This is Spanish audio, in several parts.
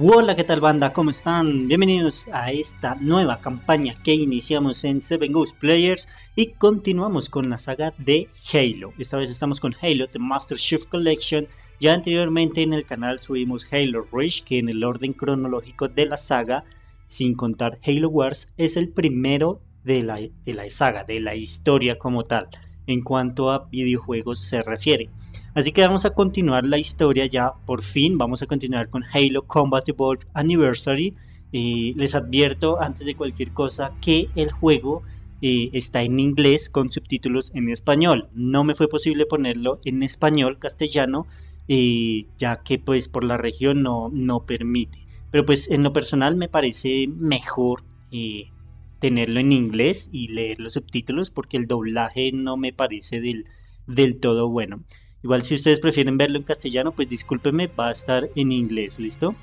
Hola, ¿qué tal banda? ¿Cómo están? Bienvenidos a esta nueva campaña que iniciamos en Seven Ghost Players y continuamos con la saga de Halo. Esta vez estamos con Halo The Master Chief Collection. Ya anteriormente en el canal subimos Halo Reach, que en el orden cronológico de la saga, sin contar Halo Wars, es el primero de la, de la saga, de la historia como tal, en cuanto a videojuegos se refiere. Así que vamos a continuar la historia ya, por fin vamos a continuar con Halo Combat Evolved Anniversary. y les advierto antes de cualquier cosa que el juego eh, está en inglés con subtítulos en español. No me fue posible ponerlo en español castellano, eh, ya que pues por la región no, no permite. Pero pues en lo personal me parece mejor eh, tenerlo en inglés y leer los subtítulos porque el doblaje no me parece del, del todo bueno. Igual si ustedes prefieren verlo en castellano, pues discúlpenme, va a estar en inglés, ¿listo?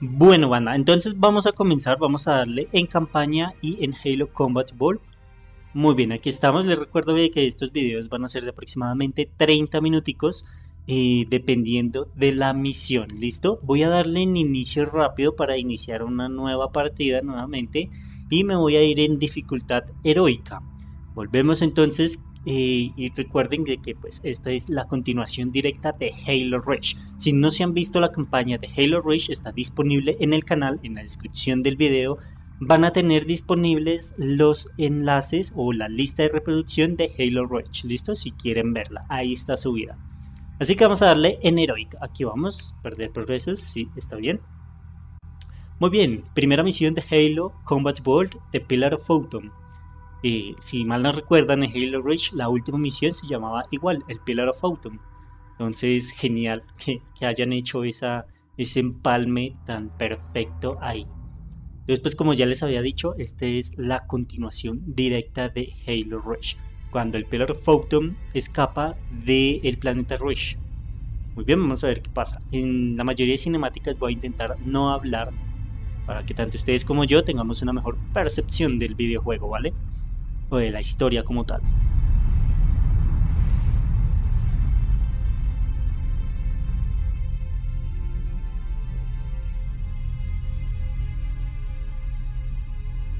Bueno, banda, entonces vamos a comenzar, vamos a darle en campaña y en Halo Combat Ball. Muy bien, aquí estamos, les recuerdo que estos videos van a ser de aproximadamente 30 minuticos, eh, dependiendo de la misión, ¿listo? Voy a darle en inicio rápido para iniciar una nueva partida nuevamente y me voy a ir en dificultad heroica. Volvemos entonces eh, y recuerden que, que, pues esta es la continuación directa de Halo Reach. Si no se han visto la campaña de Halo Reach, está disponible en el canal, en la descripción del video. Van a tener disponibles los enlaces o la lista de reproducción de Halo Reach. ¿Listo? Si quieren verla, ahí está subida. Así que vamos a darle en Heroic. Aquí vamos, perder progresos, sí, está bien. Muy bien, primera misión de Halo Combat Bolt, The Pillar of Photon. Eh, si mal no recuerdan, en Halo Reach la última misión se llamaba igual, el Pillar of Autumn. Entonces, genial que, hayan hecho esa, ese empalme tan perfecto ahí. Después, como ya les había dicho, esta es la continuación directa de Halo Reach, cuando el Pillar of Autumn escapa del planeta Reach. Muy bien, vamos a ver qué pasa. En la mayoría de cinemáticas voy a intentar no hablar para que tanto ustedes como yo tengamos una mejor percepción del videojuego, ¿vale? O de la historia como tal.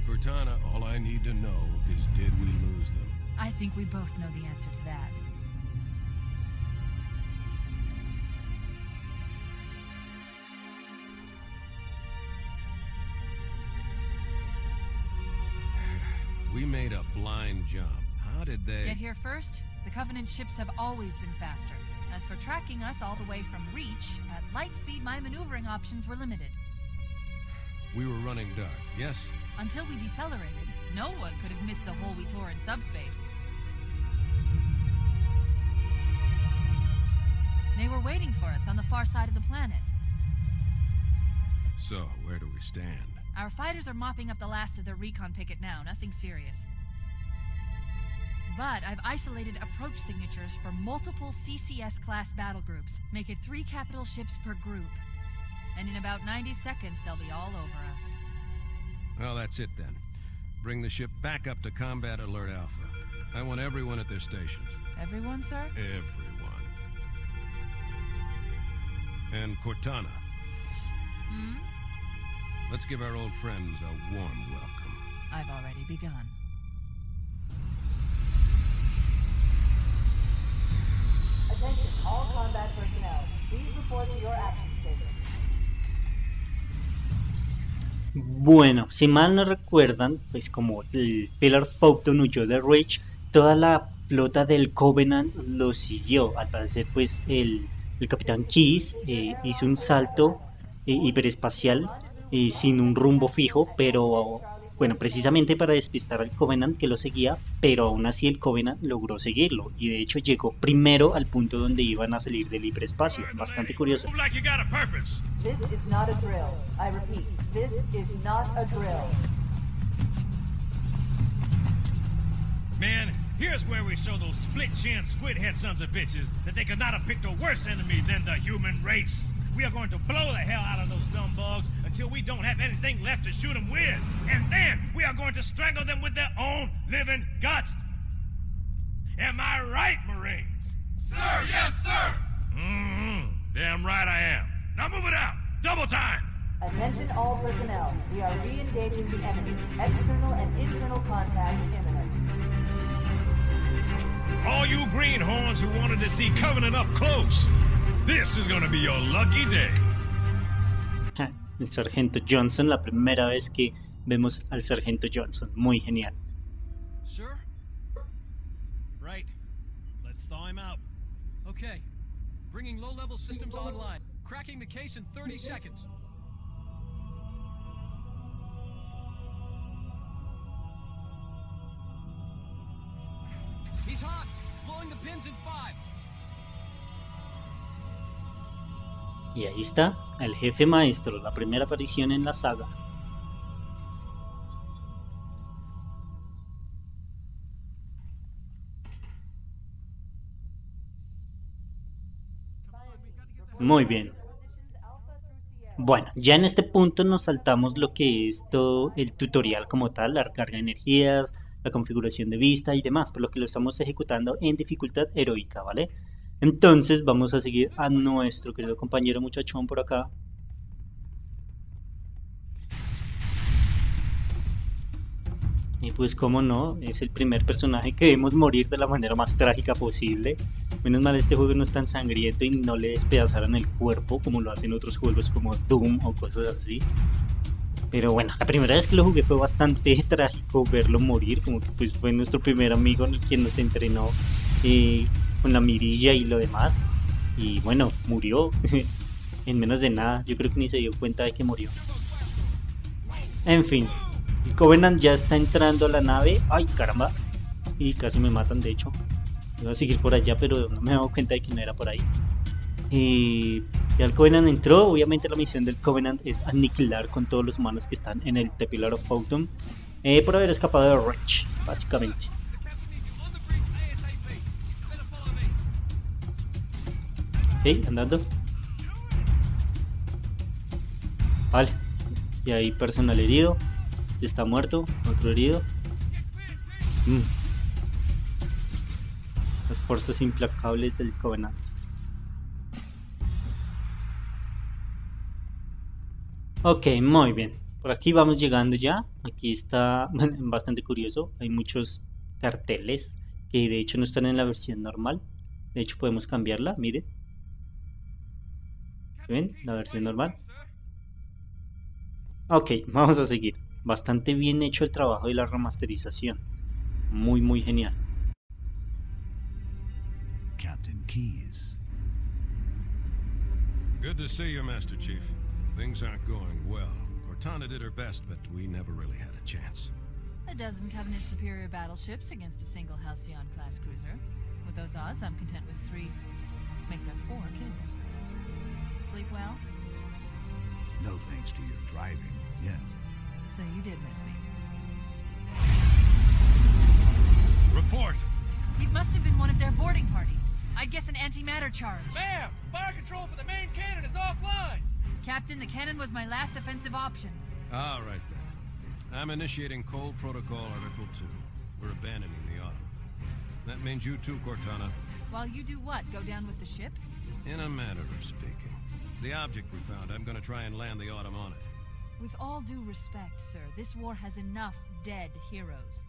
Cortana, all I need to know is did we lose them? I think we both know the answer to that. Made a blind jump. How did they... Get here first? The Covenant ships have always been faster. As for tracking us all the way from Reach, at light speed my maneuvering options were limited. We were running dark, yes? Until we decelerated, no one could have missed the hole we tore in subspace. They were waiting for us on the far side of the planet. So, where do we stand? Our fighters are mopping up the last of their recon picket now, nothing serious. But I've isolated approach signatures for multiple CCS-class battle groups. Make it three capital ships per group. And in about 90 seconds, they'll be all over us. Well, that's it then. Bring the ship back up to Combat Alert Alpha. I want everyone at their stations. Everyone, sir? Everyone. And Cortana. Hmm? Let's give our old friends a warm welcome. I've already begun. Bueno, si mal no recuerdan, pues como el Pillar Photon huyó de Reach, toda la flota del Covenant lo siguió. Al parecer, pues el, el Capitán Keys eh, hizo un salto eh, hiperespacial eh, sin un rumbo fijo, pero bueno, precisamente para despistar al Covenant que lo seguía, pero aún así el Covenant logró seguirlo y de hecho llegó primero al punto donde iban a salir del hiperespacio. Bastante curioso. This is not a drill. I repeat, this is not a drill. Man, here's where we show those split-chin, squid-head sons of bitches that they could not have picked a worse enemy than the human race. We are going to blow the hell out of those dumb bugs until we don't have anything left to shoot them with. And then we are going to strangle them with their own living guts. Am I right, Marines? Sir, yes, sir! Mm-hmm. Damn right I am. Now move it out. Double time! Attention all personnel. We are re-engaging the enemy. External and internal contact imminent. All you greenhorns who wanted to see Covenant up close, this is gonna be your lucky day. Ja, El sargento Johnson, la primera vez que vemos al sargento Johnson. Muy genial. Sir? Right. Let's thaw him out. Okay. Bringing low-level systems online. Cracking the case in 30 seconds. He's hot. Blowing the pins in five. Y ahí está, el jefe maestro, la primera aparición en la saga. Muy bien. Bueno, ya en este punto nos saltamos lo que es todo el tutorial como tal, la carga de energías, la configuración de vista y demás, por lo que lo estamos ejecutando en dificultad heroica, ¿vale? Entonces vamos a seguir a nuestro querido compañero muchachón por acá. Y pues como no, es el primer personaje que vemos morir de la manera más trágica posible. Menos mal este juego no es tan sangriento y no le despedazaron el cuerpo como lo hacen otros juegos como Doom o cosas así. Pero bueno, la primera vez que lo jugué fue bastante trágico verlo morir, como que pues fue nuestro primer amigo en el quien nos entrenó eh, con la mirilla y lo demás. Y bueno, murió en menos de nada. Yo creo que ni se dio cuenta de que murió. En fin, el Covenant ya está entrando a la nave. Ay, caramba. Y casi me matan, de hecho. Iba a seguir por allá, pero no me he dado cuenta de que no era por ahí. Y ya el Covenant entró. Obviamente la misión del Covenant es aniquilar con todos los humanos que están en el The Pillar of Photon. eh, por haber escapado de Reach, básicamente. Andando. Vale. Y ahí personal herido. Este está muerto. Otro herido. Mm. Las fuerzas implacables del Covenant. Ok, muy bien. Por aquí vamos llegando ya. Aquí está bastante curioso. Hay muchos carteles que de hecho no están en la versión normal. De hecho podemos cambiarla, miren. ¿Ven? La versión normal. Ok, vamos a seguir. Bastante bien hecho el trabajo de la remasterización. Muy, muy genial. Captain Keys. Good to see you, Master Chief. Things aren't going well. Cortana did her best, but we never really had a chance. A dozen Covenant superior battleships against a single Halcyon class cruiser. With those odds, I'm content with three, make that four kills. Sleep well? No thanks to your driving, yes. So you did miss me. Report! It must have been one of their boarding parties. I'd guess an antimatter charge. Ma'am, fire control for the main cannon is offline. Captain, the cannon was my last offensive option. All right then. I'm initiating Cold Protocol Article 2. We're abandoning the auto. That means you too, Cortana. While you do what? Go down with the ship? In a manner of speaking. The object we found, I'm gonna try and land the Autumn on it. With all due respect, sir, this war has enough dead heroes.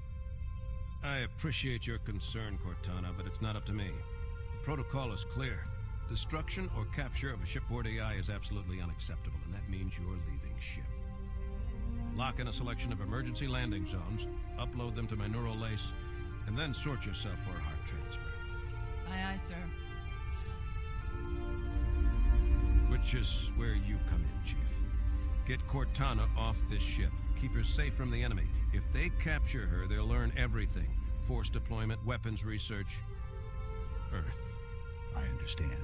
I appreciate your concern, Cortana, but it's not up to me. The protocol is clear. Destruction or capture of a shipboard AI is absolutely unacceptable, and that means you're leaving ship. Lock in a selection of emergency landing zones, upload them to my neural lace, and then sort yourself for a heart transfer. Aye, aye, sir. Which is where you come in, Chief. Get Cortana off this ship. Keep her safe from the enemy. If they capture her, they'll learn everything. Force deployment, weapons research, Earth. I understand.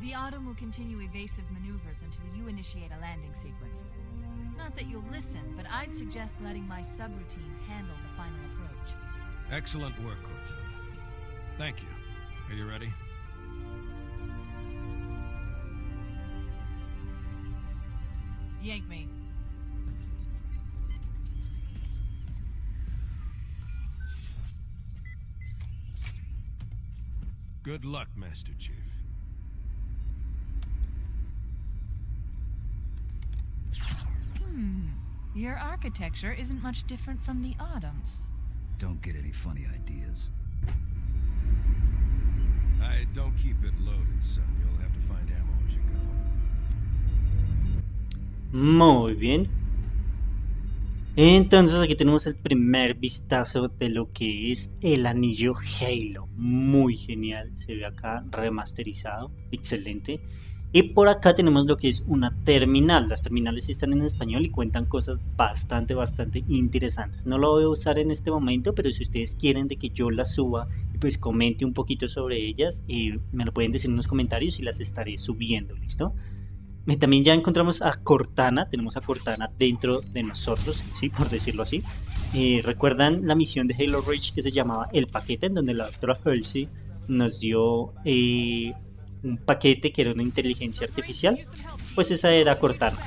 The Autumn will continue evasive maneuvers until you initiate a landing sequence. Not that you'll listen, but I'd suggest letting my subroutines handle the final approach. Excellent work, Cortana. Thank you. Are you ready? yank me. Good luck, Master Chief. Hmm. Your architecture isn't much different from the Autumn's. Don't get any funny ideas. I don't keep it loaded, son. You'll have to find Muy bien. Entonces aquí tenemos el primer vistazo de lo que es el anillo Halo. Muy genial, se ve acá remasterizado, excelente. Y por acá tenemos lo que es una terminal. Las terminales están en español y cuentan cosas bastante, bastante interesantes. No lo voy a usar en este momento, pero si ustedes quieren de que yo las suba y pues comente un poquito sobre ellas, eh, me lo pueden decir en los comentarios y las estaré subiendo, ¿listo? También ya encontramos a Cortana, tenemos a Cortana dentro de nosotros, ¿sí? por decirlo así. ¿Recuerdan la misión de Halo Reach que se llamaba El Paquete, en donde la doctora Halsey nos dio eh, un paquete que era una inteligencia artificial? Pues esa era Cortana.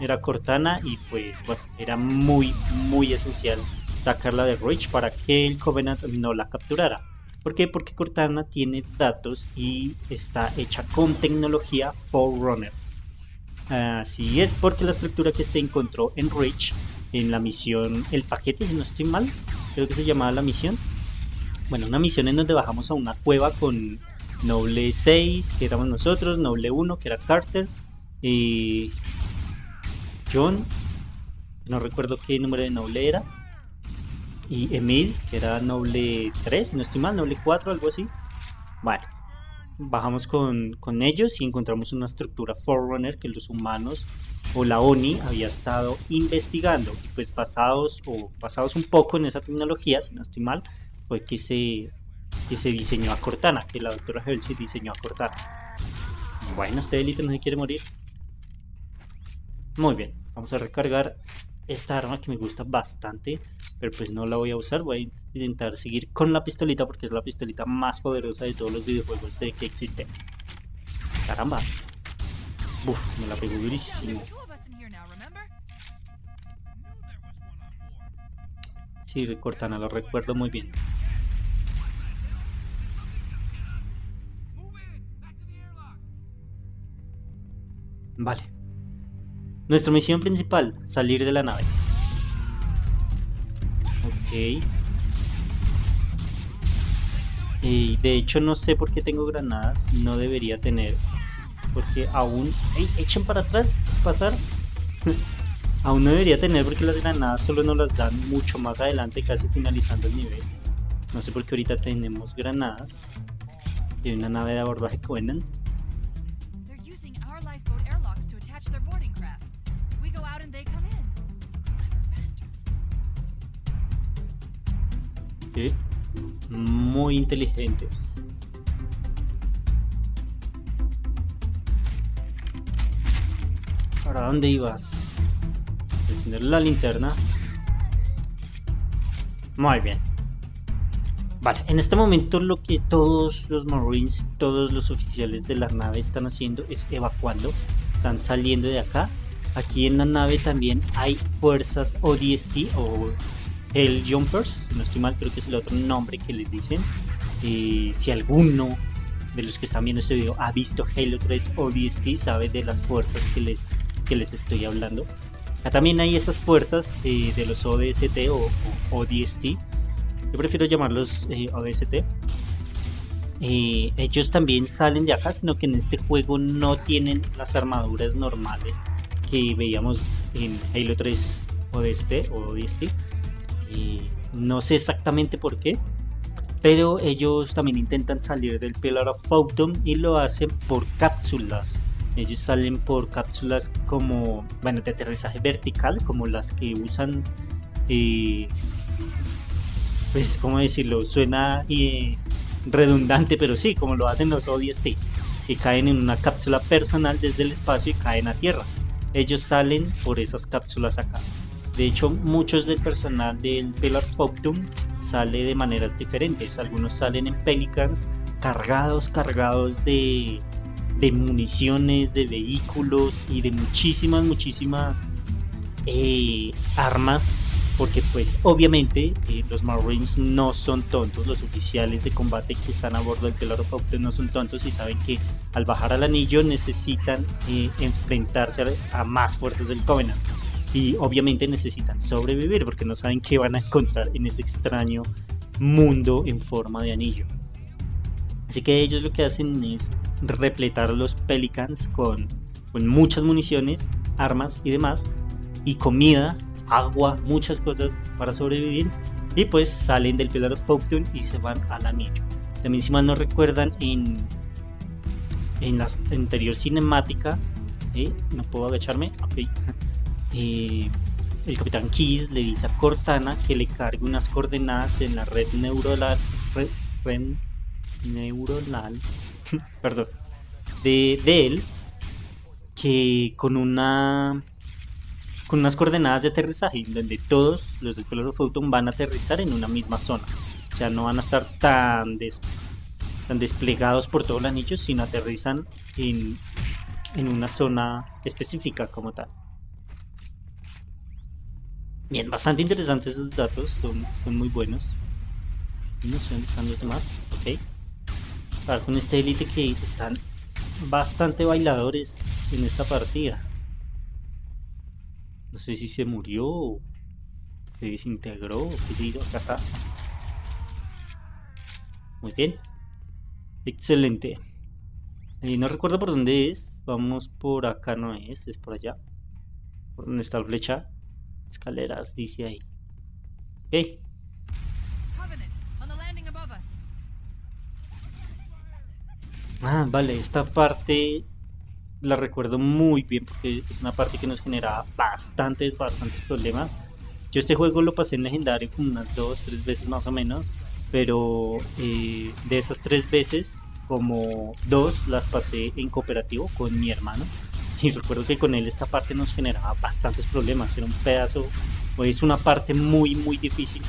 Era Cortana y pues bueno, era muy, muy esencial sacarla de Reach para que el Covenant no la capturara. ¿Por qué? Porque Cortana tiene datos y está hecha con tecnología Forerunner. Así es, porque la estructura que se encontró en Reach, en la misión El Paquete, si no estoy mal, creo que se llamaba la misión. Bueno, una misión en donde bajamos a una cueva con Noble 6, que éramos nosotros, Noble 1, que era Carter, y John, no recuerdo qué número de Noble era, y Emil, que era Noble 3, si no estoy mal, Noble 4, algo así. Bueno, bajamos con, con, ellos y encontramos una estructura Forerunner que los humanos o la ONI había estado investigando. Y pues basados o basados un poco en esa tecnología, si no estoy mal, fue que se, que se diseñó a Cortana, que la doctora Halsey diseñó a Cortana. Bueno, este élite no se quiere morir. Muy bien, vamos a recargar esta arma que me gusta bastante, pero pues no la voy a usar, voy a intentar seguir con la pistolita porque es la pistolita más poderosa de todos los videojuegos de que existen. Caramba. Uf, me la pegó durísimo. Sí, Cortana, lo recuerdo muy bien. Vale. Nuestra misión principal, salir de la nave. Ok. De hecho no sé por qué tengo granadas. No debería tener. Porque aún... ¡Ey! Echen para atrás. Pasar. aún no debería tener porque las granadas solo nos las dan mucho más adelante, casi finalizando el nivel. No sé por qué ahorita tenemos granadas. Y una nave de abordaje Covenant. Muy inteligentes. ¿Para dónde ibas? Encender la linterna. Muy bien. Vale, en este momento lo que todos los Marines, todos los oficiales de la nave están haciendo es evacuando. Están saliendo de acá. Aquí en la nave también hay fuerzas ODST o Hell Jumpers, no estoy mal, creo que es el otro nombre que les dicen. Eh, si alguno de los que están viendo este video ha visto Halo 3 ODST, sabe de las fuerzas que les, que les estoy hablando. Acá también hay esas fuerzas eh, de los ODST o, ODST. Yo prefiero llamarlos eh, ODST. ellos también salen de acá, sino que en este juego no tienen las armaduras normales que veíamos en Halo 3 ODST o ODST no sé exactamente por qué, pero ellos también intentan salir del Pillar of Photon y lo hacen por cápsulas. Ellos salen por cápsulas como, bueno, de aterrizaje vertical, como las que usan, eh, pues, ¿cómo decirlo? Suena eh, redundante, pero sí, como lo hacen los ODST, que caen en una cápsula personal desde el espacio y caen a tierra. Ellos salen por esas cápsulas acá. De hecho, muchos del personal del Pillar Optum sale de maneras diferentes. Algunos salen en Pelicans cargados, cargados de, municiones, de vehículos y de muchísimas, muchísimas eh, armas. Porque pues obviamente eh, los Marines no son tontos, los oficiales de combate que están a bordo del Pillar of no son tontos y saben que al bajar al anillo necesitan eh, enfrentarse a más fuerzas del Covenant y obviamente necesitan sobrevivir porque no saben qué van a encontrar en ese extraño mundo en forma de anillo. Así que ellos lo que hacen es repletar los Pelicans con, con muchas municiones, armas y demás, y comida, agua, muchas cosas para sobrevivir. Y pues salen del Pillar of y se van al anillo. También si mal no recuerdan en, en la anterior cinemática, ¿eh? no puedo agacharme, ok. Eh, el capitán Keys le dice a Cortana que le cargue unas coordenadas en la red neuronal, perdón, de, él, que con una con unas coordenadas de aterrizaje donde todos los del Peloro Photon van a aterrizar en una misma zona. O sea, no van a estar tan, des, tan desplegados por todo el anillo, sino aterrizan en, en una zona específica como tal. Bien, bastante interesantes esos datos, son, son muy buenos. No sé dónde están los demás, ok. Ahora con este elite que están bastante bailadores en esta partida. No sé si se murió, se desintegró, qué se hizo. Acá está. Muy bien. Excelente. Y no recuerdo por dónde es. Vamos por acá, no es, es por allá. Por donde está la flecha. Escaleras, dice ahí. Ok. Ah, vale, esta parte la recuerdo muy bien porque es una parte que nos genera bastantes, bastantes problemas. Yo este juego lo pasé en legendario como unas dos, tres veces más o menos, pero eh, de esas tres veces, como dos las pasé en cooperativo con mi hermano. Y recuerdo que con él esta parte nos generaba bastantes problemas. Era un pedazo, o es una parte muy, muy difícil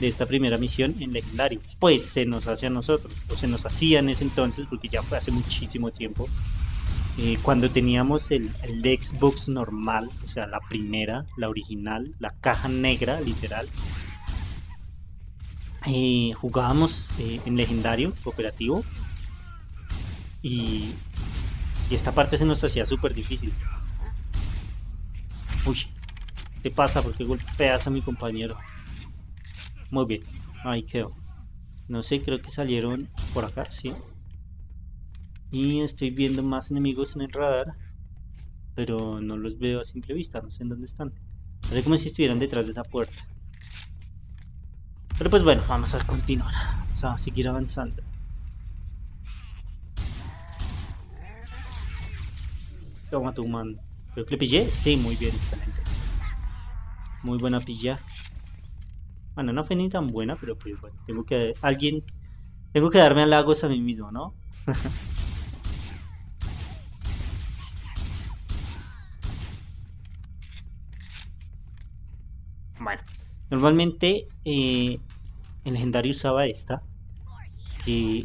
de esta primera misión en legendario. Pues se nos hace a nosotros, o se nos hacía en ese entonces, porque ya fue hace muchísimo tiempo. Eh, cuando teníamos el, el, Xbox normal, o sea, la primera, la original, la caja negra, literal, eh, jugábamos eh, en legendario, cooperativo, y y esta parte se nos hacía súper difícil. Uy, ¿qué pasa? ¿Por qué golpeas a mi compañero? Muy bien, ahí quedó. No sé, creo que salieron por acá, sí. Y estoy viendo más enemigos en el radar. Pero no los veo a simple vista, no sé en dónde están. Parece como si estuvieran detrás de esa puerta. Pero pues bueno, vamos a continuar. Vamos a seguir avanzando. Man. ¿Creo que le pillé? Sí, muy bien, excelente. Muy buena pilla. Bueno, no fue ni tan buena, pero pues bueno, tengo que... Alguien... Tengo que darme halagos a mí mismo, ¿no? bueno, normalmente eh, el legendario usaba esta, que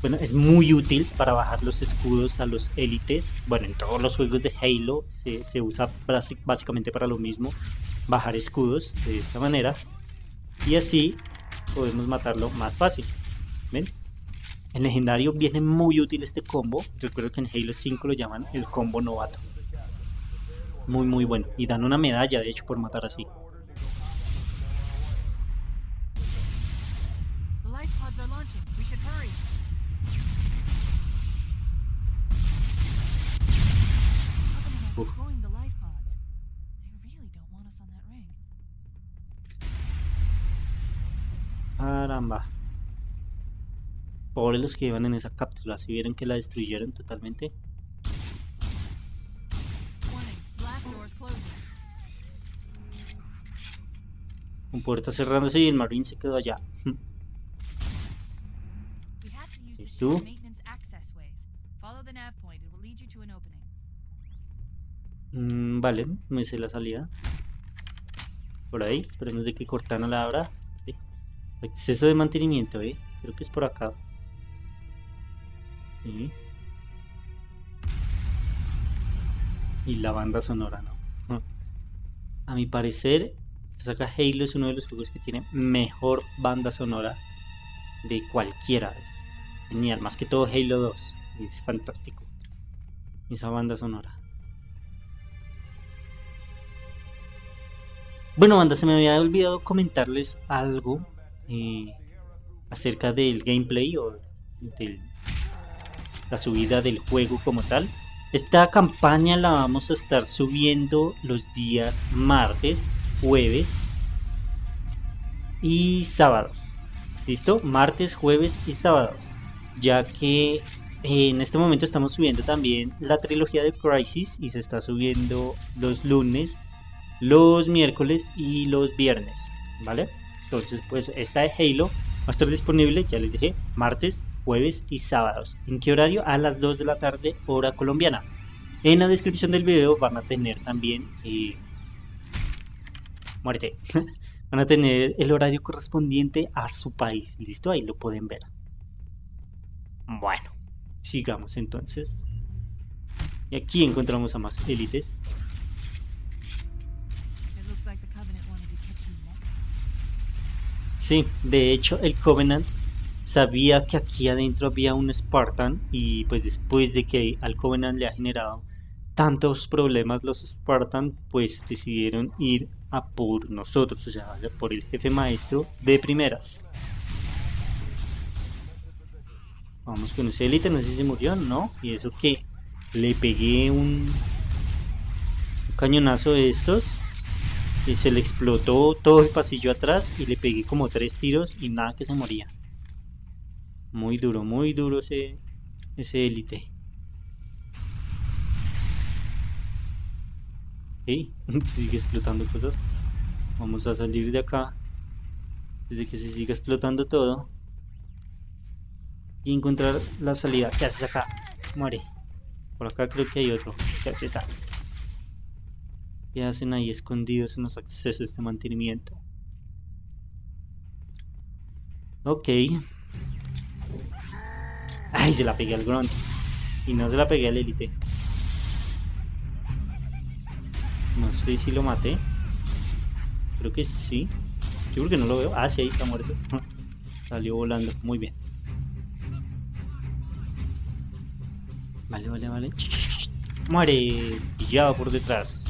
bueno, es muy útil para bajar los escudos a los élites. Bueno, en todos los juegos de Halo se, se usa básicamente para lo mismo, bajar escudos de esta manera. Y así podemos matarlo más fácil. ¿Ven? En legendario viene muy útil este combo. Recuerdo que en Halo 5 lo llaman el combo novato. Muy muy bueno. Y dan una medalla de hecho por matar así. Pobres los que iban en esa cápsula, si vieron que la destruyeron totalmente. Con puerta cerrándose y el marine se quedó allá. ¿Es tú? Mm, vale, me sé la salida. Por ahí, esperemos de que Cortana la abra. Exceso de mantenimiento, eh. Creo que es por acá. Y la banda sonora, ¿no? A mi parecer, saca Halo es uno de los juegos que tiene mejor banda sonora de cualquiera. Es genial, más que todo Halo 2. Es fantástico. Esa banda sonora. Bueno, banda, se me había olvidado comentarles algo eh, acerca del gameplay o de la subida del juego como tal. Esta campaña la vamos a estar subiendo los días martes, jueves y sábados. ¿Listo? Martes, jueves y sábados. Ya que en este momento estamos subiendo también la trilogía de Crisis y se está subiendo los lunes, los miércoles y los viernes. ¿Vale? Entonces, pues esta de Halo va a estar disponible, ya les dije, martes, jueves y sábados. ¿En qué horario? A las 2 de la tarde, hora colombiana. En la descripción del video van a tener también... Eh, muerte. van a tener el horario correspondiente a su país. ¿Listo? Ahí lo pueden ver. Bueno, sigamos entonces. Y aquí encontramos a más élites. Sí, de hecho el Covenant sabía que aquí adentro había un Spartan y pues después de que al Covenant le ha generado tantos problemas los Spartan pues decidieron ir a por nosotros, o sea, por el jefe maestro de primeras. Vamos con ese élite, no sé si se murió, ¿no? Y eso que le pegué un, un cañonazo de estos y se le explotó todo el pasillo atrás y le pegué como tres tiros y nada que se moría. Muy duro, muy duro ese ese élite. Se sigue explotando cosas. Vamos a salir de acá. Desde que se siga explotando todo. Y encontrar la salida. ¿Qué haces acá? Muere. Por acá creo que hay otro. Aquí está. ¿Qué hacen ahí escondidos en los accesos de mantenimiento? Ok. Ay, se la pegué al grunt. Y no se la pegué al élite. No sé si lo maté. Creo que sí. Yo creo que no lo veo. Ah, sí, ahí está muerto. Salió volando. Muy bien. Vale, vale, vale. Muere. Pillado por detrás.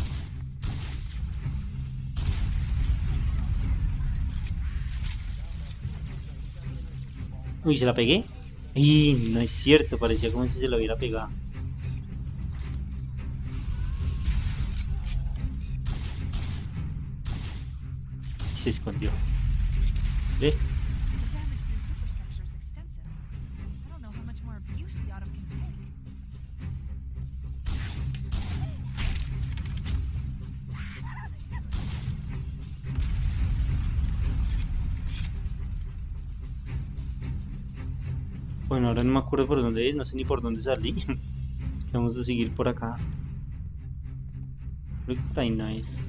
Uy, ¿se la pegué? Y no es cierto, parecía como si se la hubiera pegado. se escondió. ¿Ve? Por dónde es, no sé ni por dónde salí. Vamos a seguir por acá. Creo que ahí no es.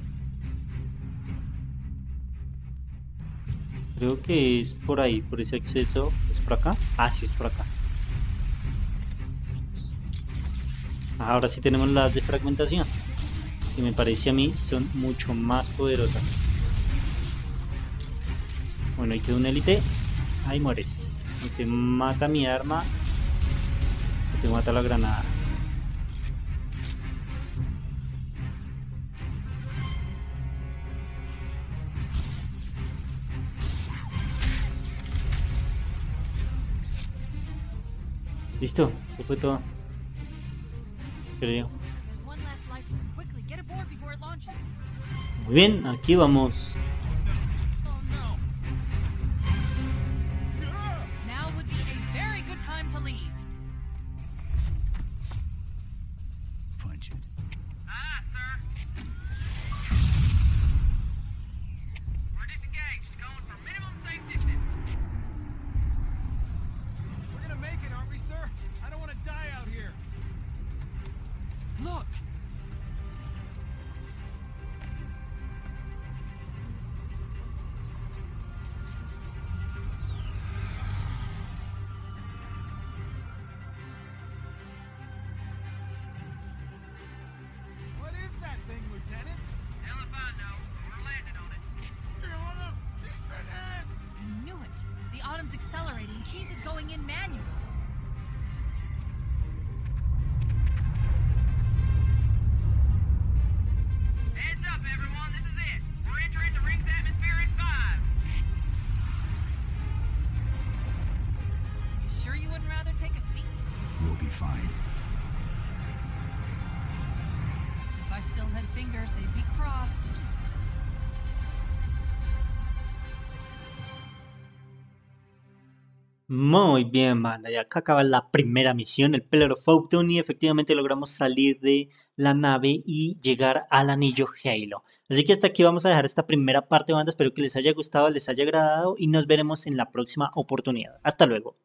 Creo que es por ahí, por ese acceso. ¿Es por acá? Ah, sí, es por acá. Ahora sí tenemos las de fragmentación. Que me parece a mí son mucho más poderosas. Bueno, ahí queda un élite. Ahí mueres. No te mata mi arma. Te mata la granada. Listo, eso fue todo. Creo. Muy bien, aquí vamos. Autumn's accelerating. Keys is going in manual. Muy bien, banda. Y acá acaba la primera misión, el Pillar of y efectivamente logramos salir de la nave y llegar al anillo Halo. Así que hasta aquí vamos a dejar esta primera parte, banda. Espero que les haya gustado, les haya agradado y nos veremos en la próxima oportunidad. Hasta luego.